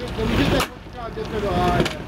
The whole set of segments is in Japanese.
Como diz a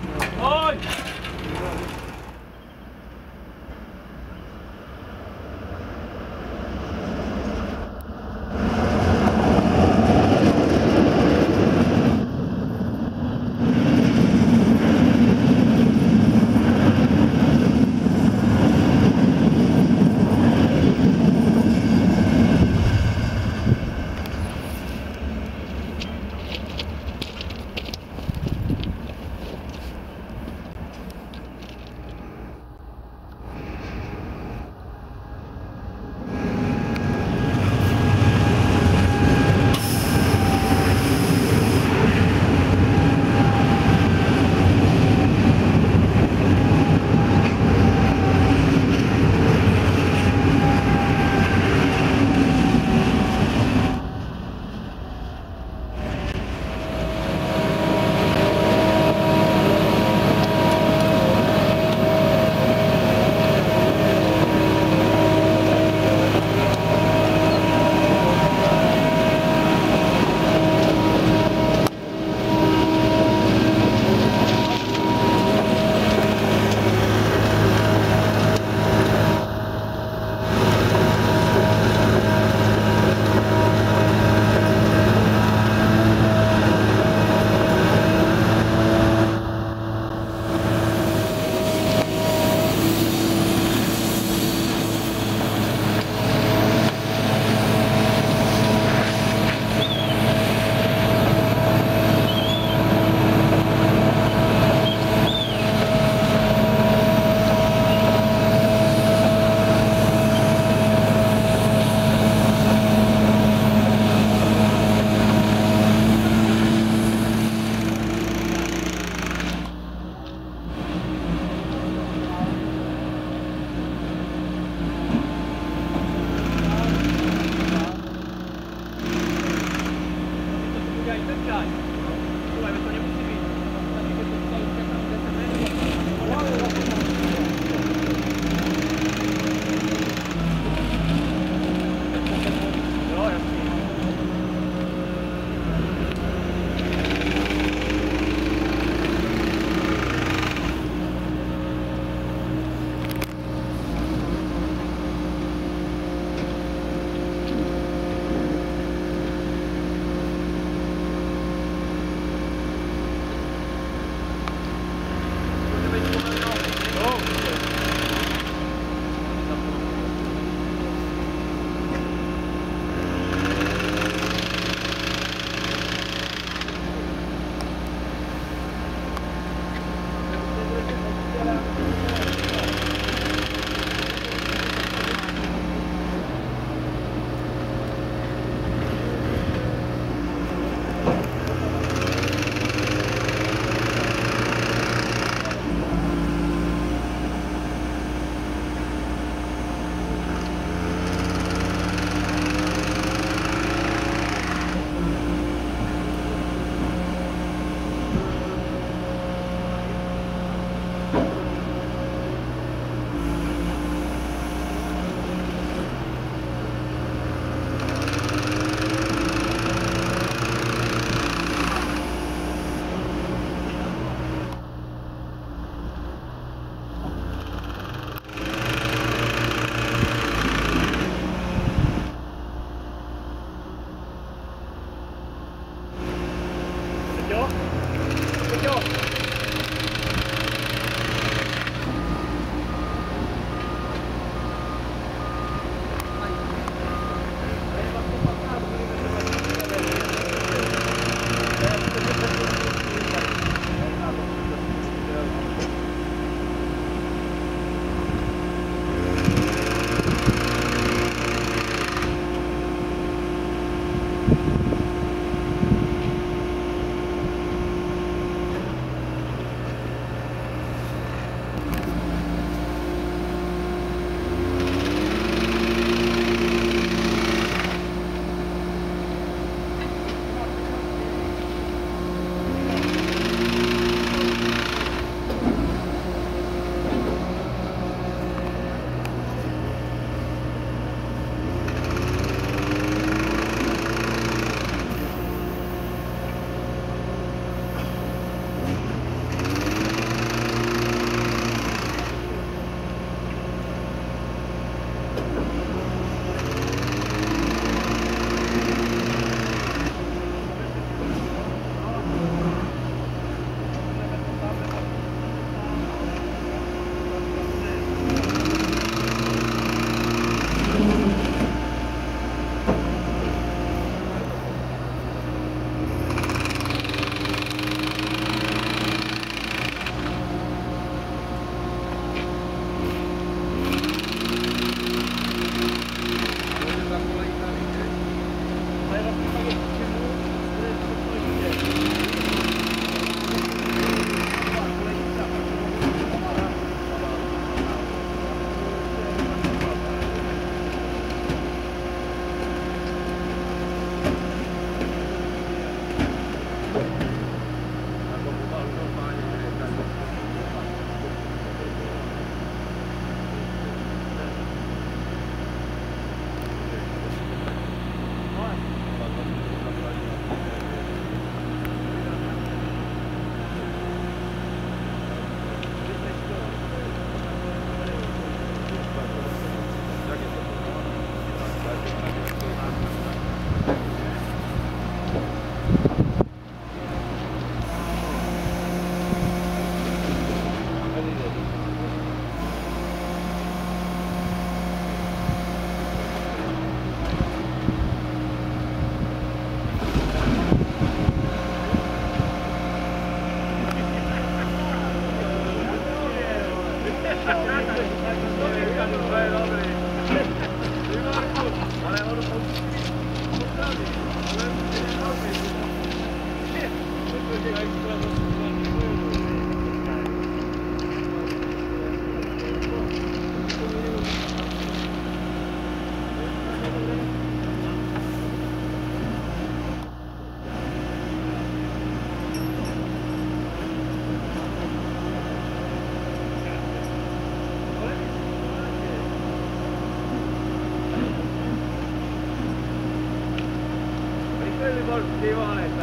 Ja, ja, ja.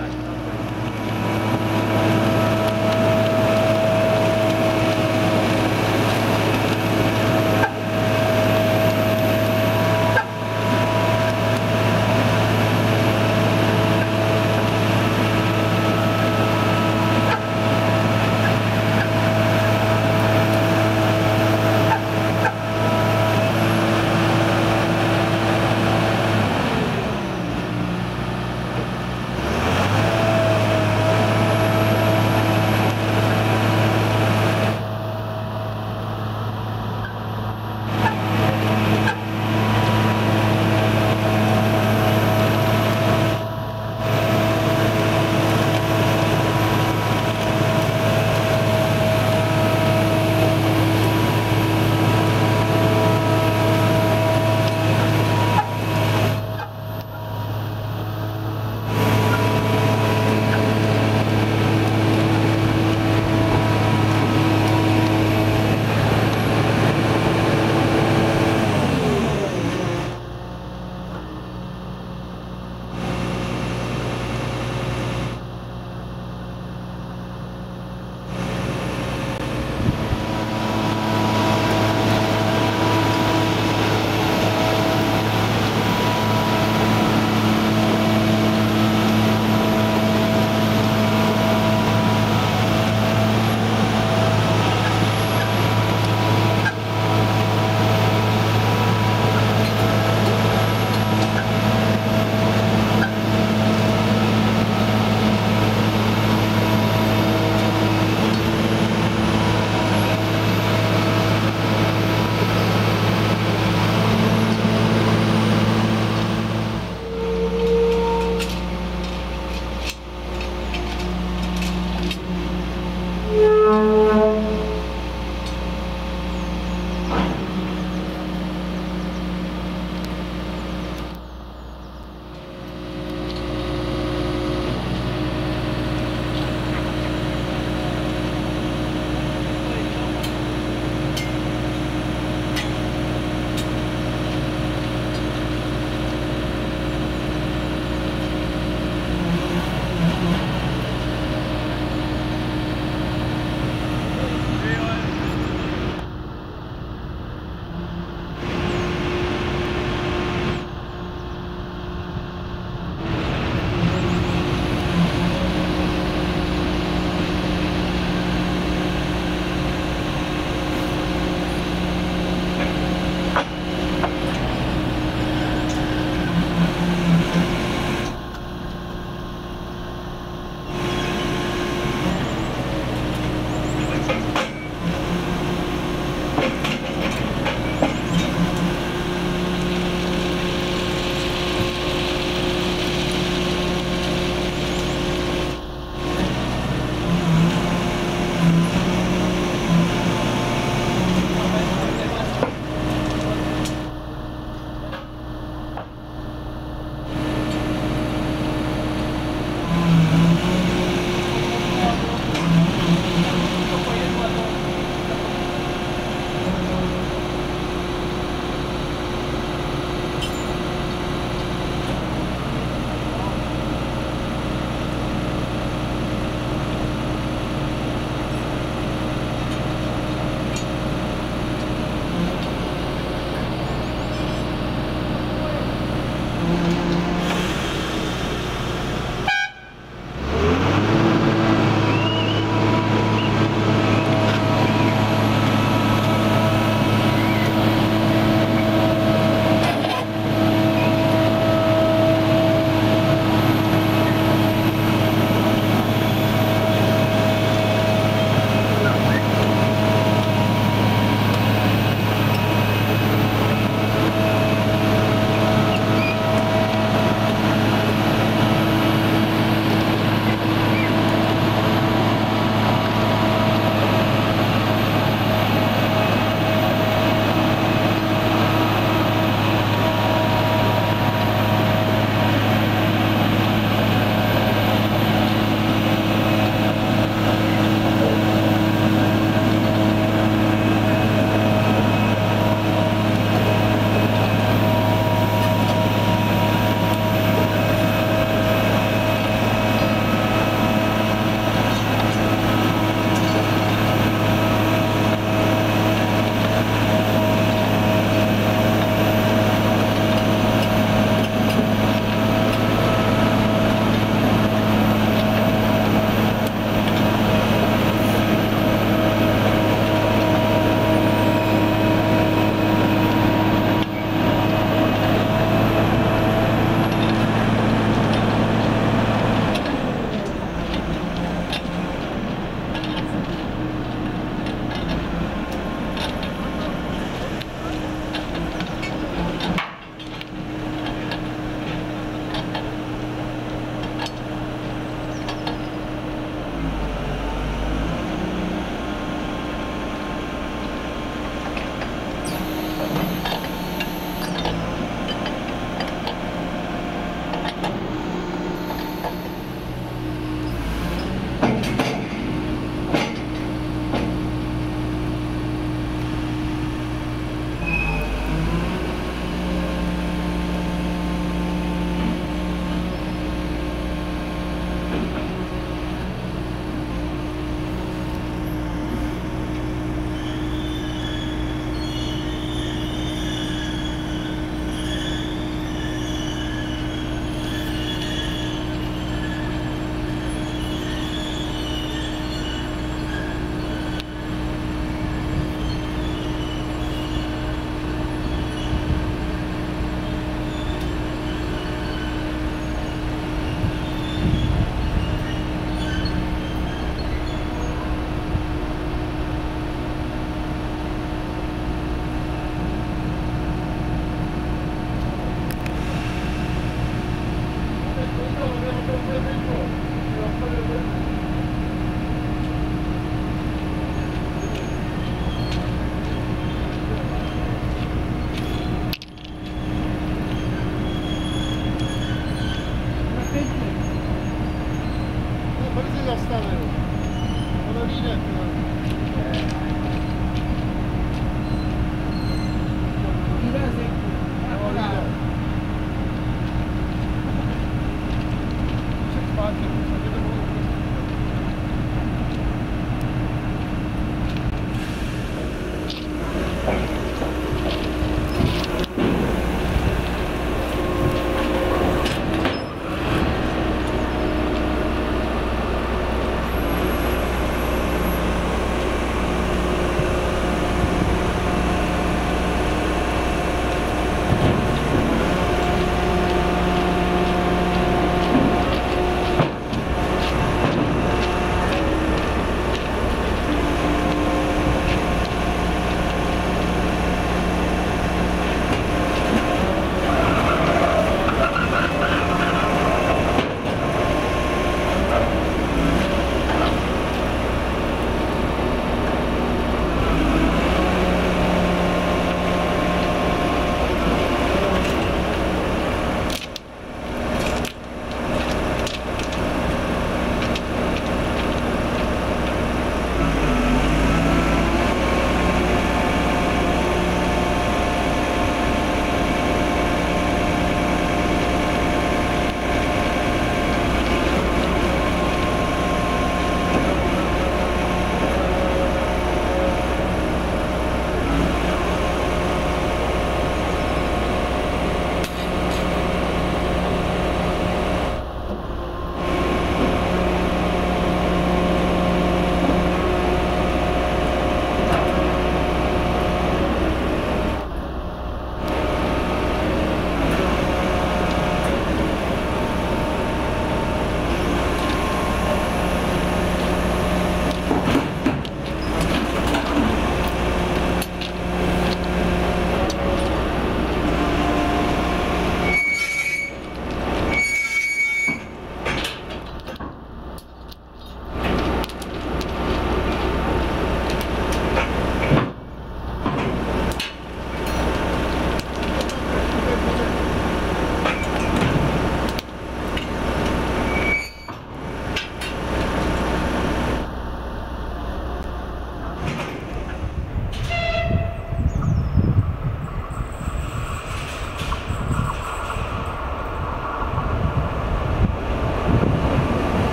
がしたのよ。このリーダー